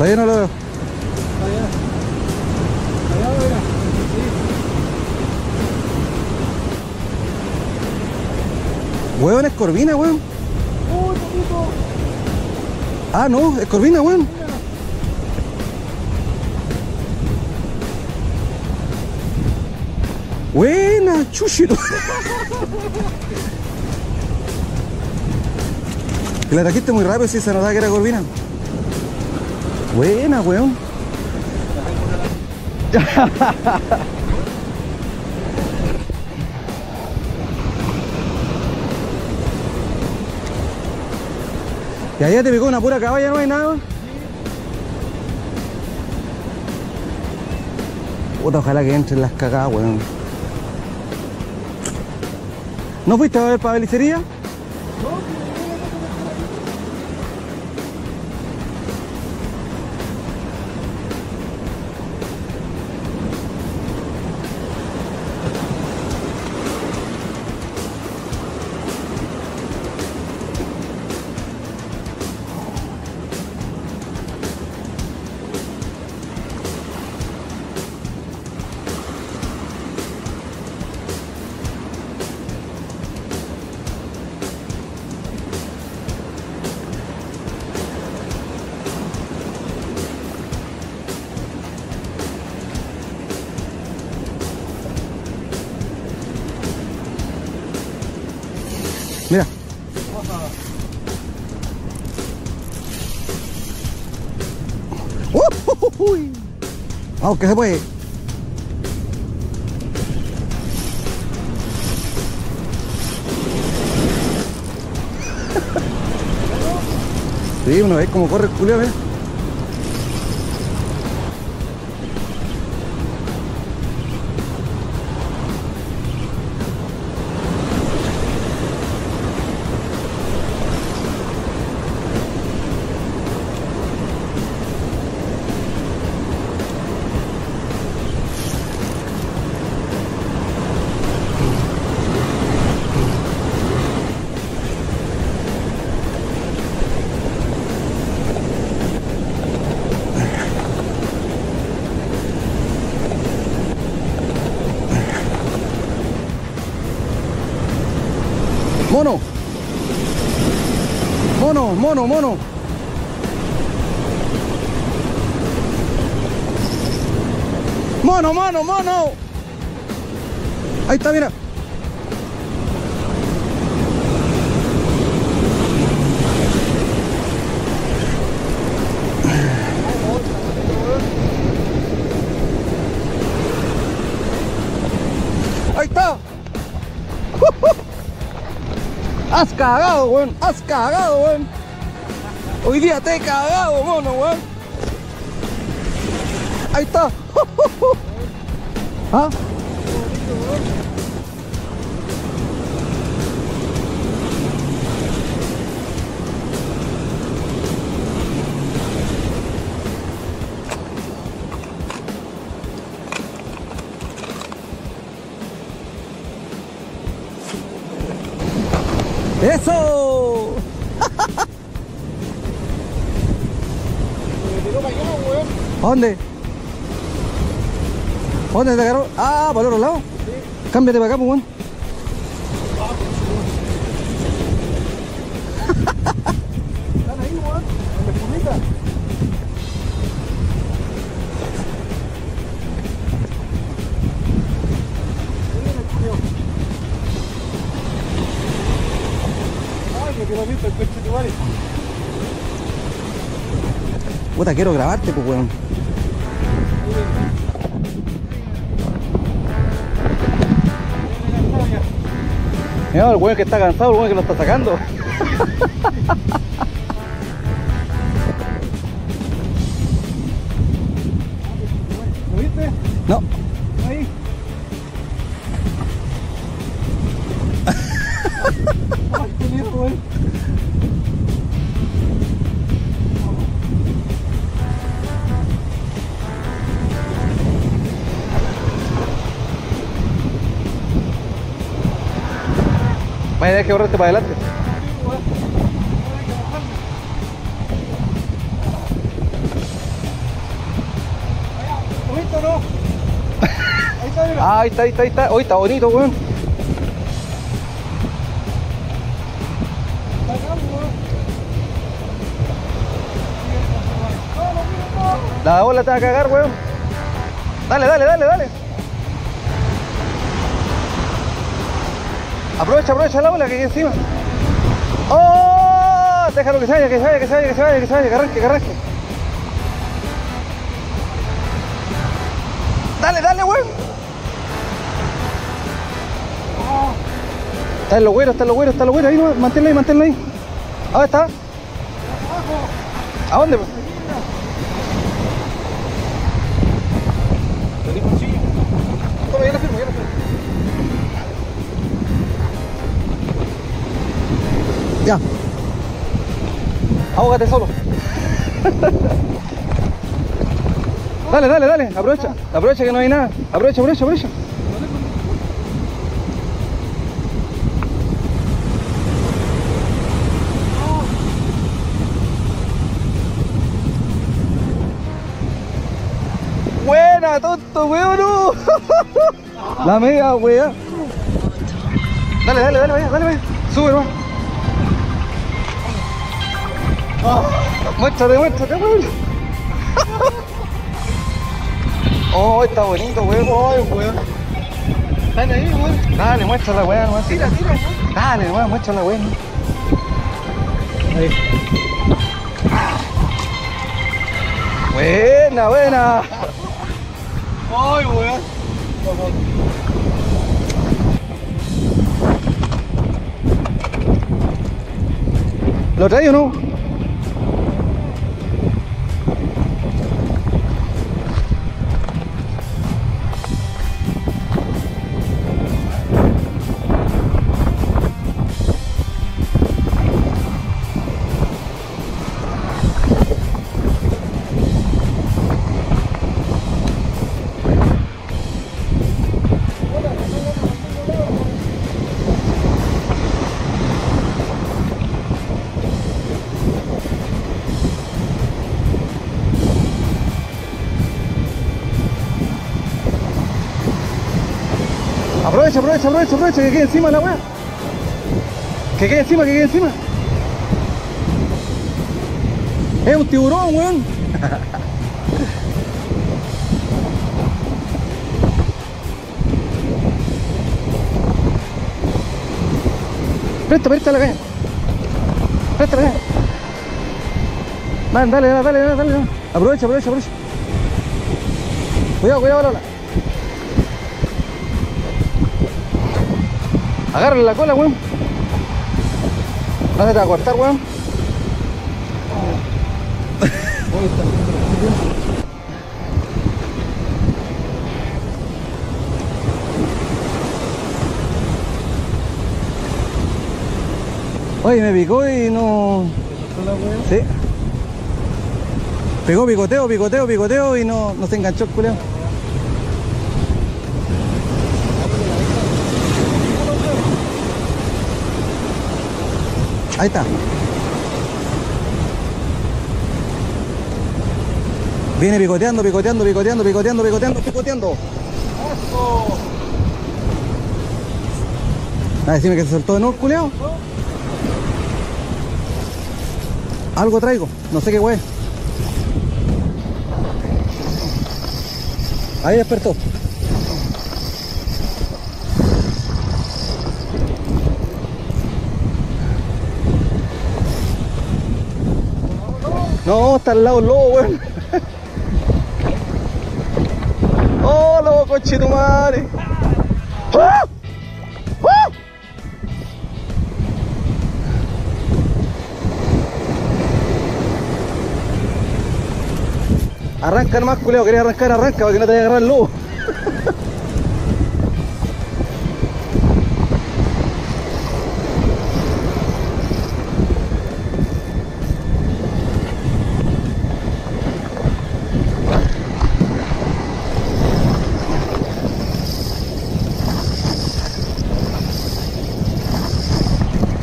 Todavía no lo veo. Allá. Allá, mira. Sí. Weón, es Corvina, weón. Uy, papito. Ah, no, es Corvina, weón. Buena, chuchito. Que la trajiste muy rápido si se notaba que era Corvina. Buena, weón. Y allá te picó una pura caballa, no hay nada. Puta, ojalá que entren las cagadas, weón. ¿No fuiste a ver para belicería? Vamos, que se puede. Sí, uno ve cómo corre el culiao, mira. Mono, mono, mono. Mono, mono. Ahí está, mira. Ahí está. Has cagado, weón. Has cagado, weón. Hoy día te he cagado, mono. Ahí está. ¿Ah? ¡Eso! Dónde? ¿A dónde te agarró? Ah, para el otro lado. Cámbiate para acá, pues, weón. Están ahí, weón. En la espumita. Miren el culiao. Ay, me quedó listo el coche de Vale. Puta, quiero grabarte, pues, weón. Mira, el weón que está cansado, el weón que lo está sacando. ¿Lo viste? No. Más idea que ahorrarte para adelante. Bonito. Ahí está, ahí está, ahí está, ahí está. Hoy está bonito, weón. La bola te va a cagar, weón. Dale, dale, dale, dale. Aprovecha, aprovecha la ola que hay encima. ¡Oh! Déjalo que se vaya, que se vaya, que se vaya, que se vaya, que se vaya, que arranque, que arranque. Dale, dale, weón. Está en los güeros, está en los güeros, está en los güeros. Ahí, manténlo ahí, manténlo ahí. ¿A dónde está? ¿A dónde? Ya. Solo. dale, dale, dale. Aprovecha. Aprovecha que no hay nada. Aprovecha, aprovecha, aprovecha. Buena, tonto, weón. no. La mega, weón. Dale, dale, dale, vaya, dale. Sube, Muéstrate, muéstrate, weón. Oh, está bonito, weón. Ay, weón. Están ahí, weón. Dale, muéstrala, weón. weón. Tira, tira, weón. Dale, weón, muéstrala, weón. Ahí. Buena, buena. Ay, weón. ¿Lo traes o no? Aprovecha, aprovecha, aprovecha, aprovecha, que quede encima la weá. Que quede encima, que quede encima. Es un tiburón, weón. Presta, presta la caña. Presta la. Dale, dale, dale, dale, dale. Aprovecha, aprovecha, aprovecha. Cuidado, cuidado, Lola. Agárrale la cola, weón. No se te va a cortar, weón. Oye, me picó y no. Sí. Pegó picoteo, picoteo, picoteo y no, no se enganchó el culeo. Ahí está. Viene picoteando, picoteando, picoteando, picoteando, picoteando, picoteando. A decirme que se soltó de nuevo, culeo. Algo traigo, no sé qué wey. Ahí despertó. No, está al lado el lobo, weón. Oh, lobo coche tu madre. ¡Ah! ¡Ah! Arranca nomás, culeo, quería arrancar, arranca para que no te vaya a agarrar el lobo.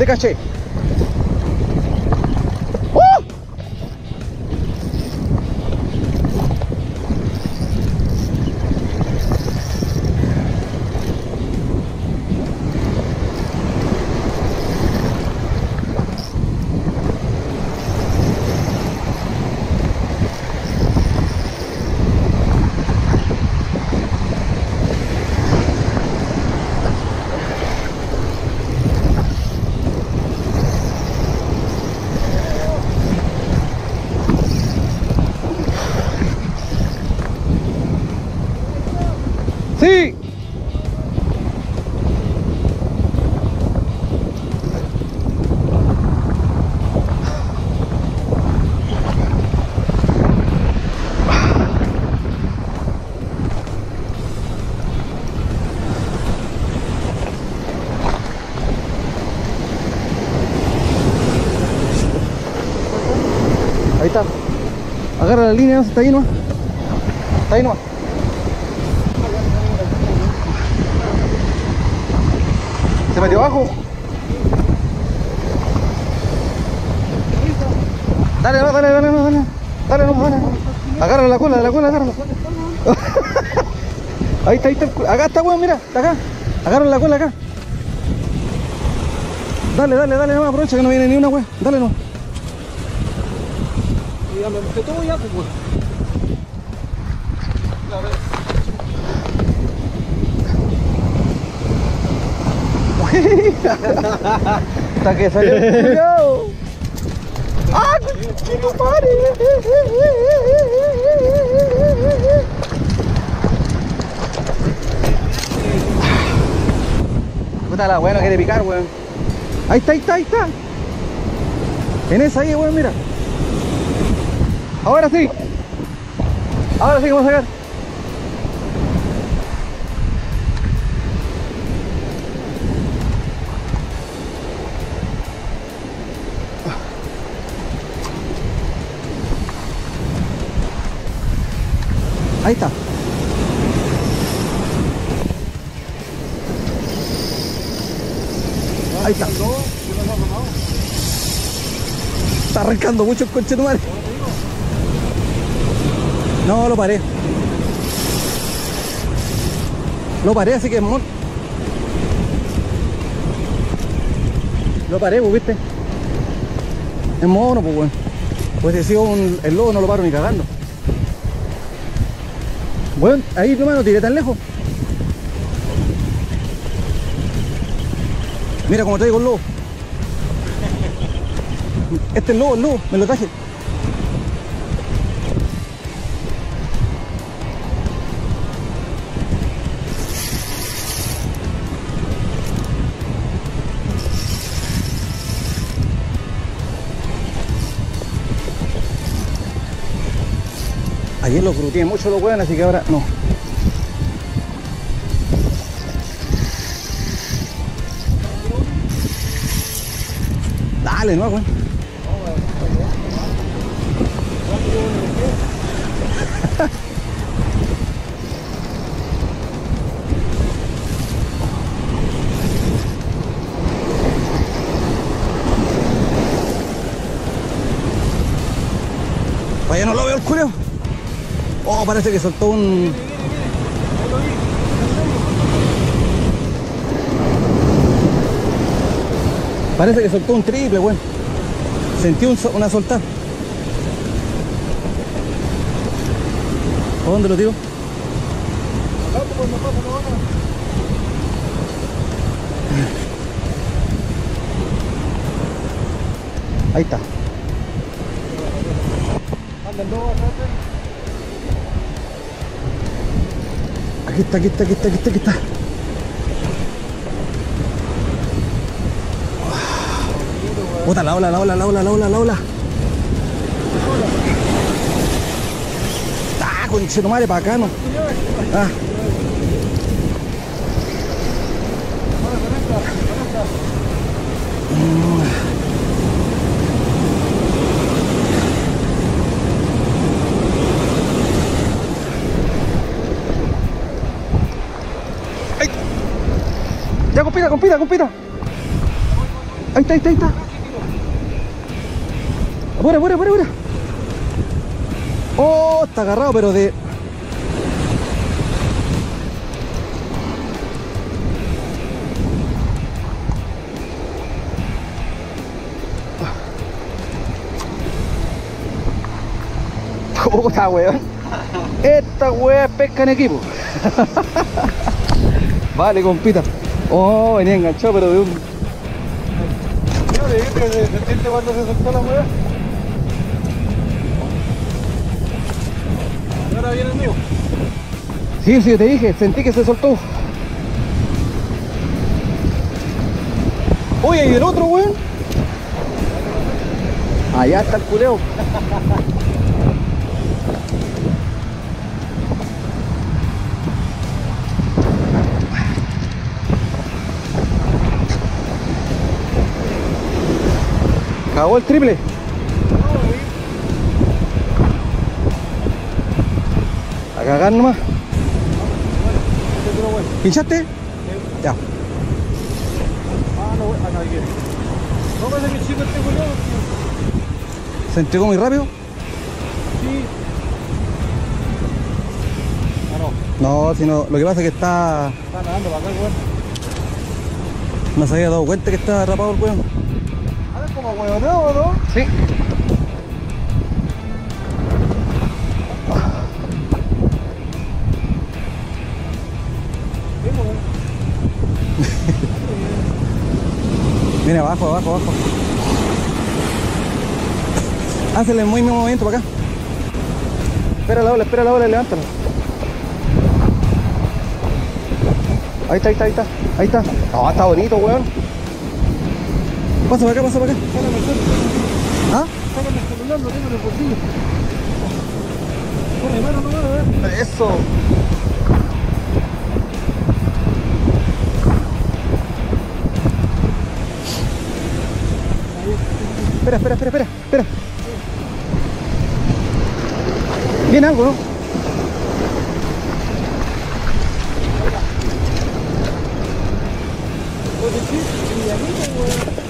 Te caché. La línea, está ahí nomás. Está ahí nomás. ¿Se metió abajo? Dale, no, dale, dale, no, dale. Dale, no, dale. La cola, la cola, agárrala. ahí está, ahí está. Acá está, weón, mira, está acá. Agarra la cola acá. Dale, dale, dale, no, aprovecha que no viene ni una, weón. Dale, no. Me mojé todo ya, pues, weón. Hasta que salió culiao. ¡Ah, chico, pare! Puta la weón, no quiere picar, weón. Ahí está, ahí está, ahí está. En esa ahí, weón, mira. Ahora sí. Ahora sí que vamos a sacar. Ahí está. Ahí está. Está arrancando mucho el coche tu madre. No, lo paré. Lo paré, así que mon- Lo paré, pues, viste. Es mono, pues, weón. Pues si un, el lobo no lo paro ni cagando. Bueno, ahí nomás no tiré tan lejos. Mira cómo traigo el lobo. Este es el lobo, el lobo, me lo traje. Ayer lo cruté mucho los hueones, así que ahora no. Dale, no, weón. Vaya, no lo veo el culeo. Oh, parece que soltó un. Parece que soltó un triple, weón. Sentí una soltada. ¿A dónde lo tiro? Ahí está. Andan dos Aquí está, aquí está, aquí está, aquí está, aquí está. Puta, la ola, la ola, la ola, la ola, la ola. Ah, conche tu madre, para acá, no. Ah. Ya, compita, compita, compita. Ahí está, ahí está, ahí está. Apura, apura, apura, apura. Oh, está agarrado, pero de. Puta, weón. Esta es pesca en equipo. vale, compita. Oh, venía enganchado, pero de un. Sentirte cuando se soltó la. Y ahora viene el mío. Sí, sí, te dije, sentí que se soltó. Oye, ¿y el otro, weón? Allá está el culeo. acabó el triple. A cagar nomás. ¿Pinchaste? Ya. ¿Se entregó muy rápido? No, sino lo que pasa es que está. Está nadando para acá weón. No se había dado cuenta que estaba atrapado el weón. Como huevoneo, ¿no? Sí. Viene abajo, abajo, abajo. Hazle el mismo movimiento para acá. Espera la ola, espera la ola levántalo. Ahí está, ahí está, ahí está. Ahí está. No, está bonito, weón. Pasa para acá, pasa para acá. ¿Ah? Sácame el celular, lo tengo en el bolsillo. Corre, mano, no, no. Eso. Espera, espera, espera, espera, espera. Viene algo, ¿no? Weón. Ahí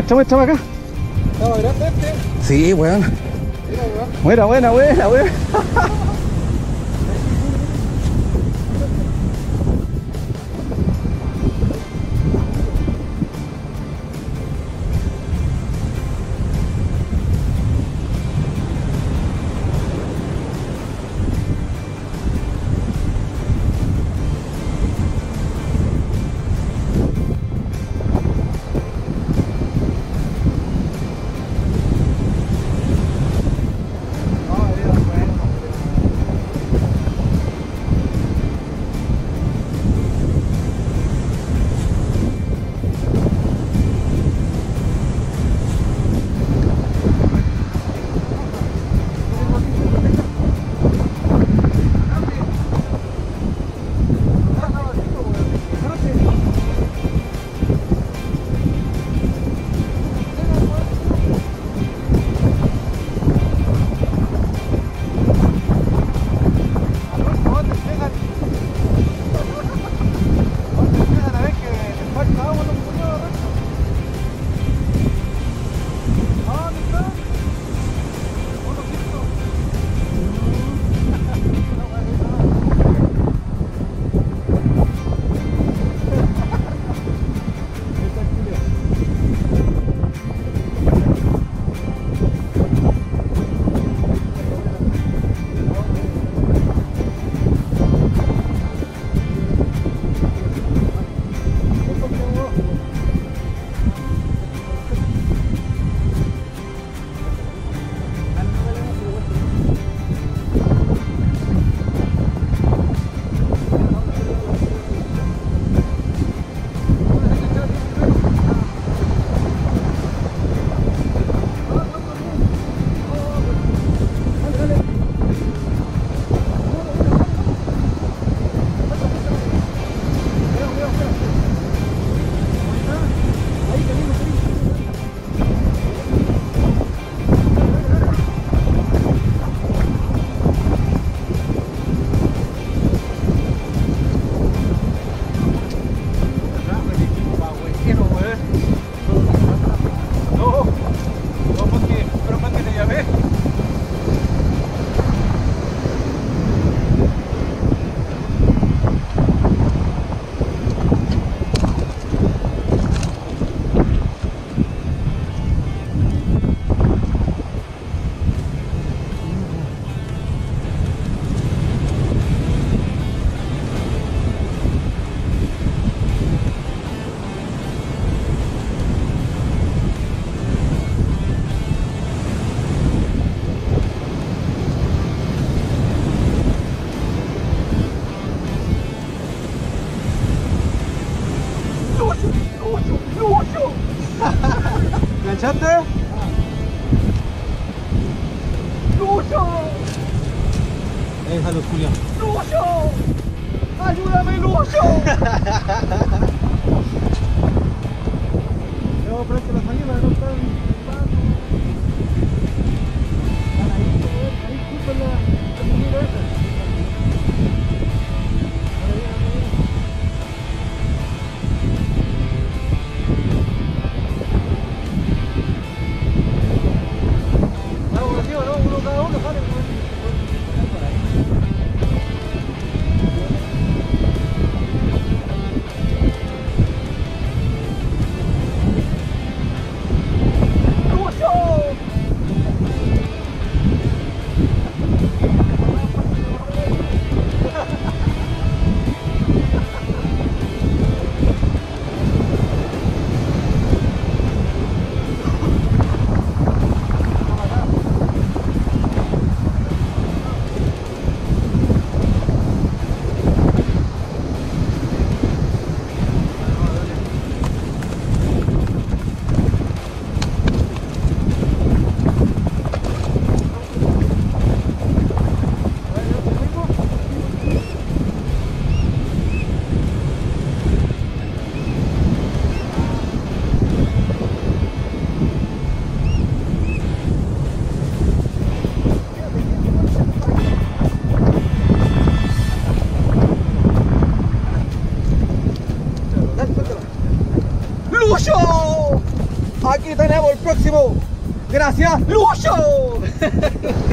Muestra, muestra para acá. Estaba grande este. Sí, weón. Mira, weón. Buena, buena, buena, weón. Aquí tenemos el próximo. Gracias, Lucho.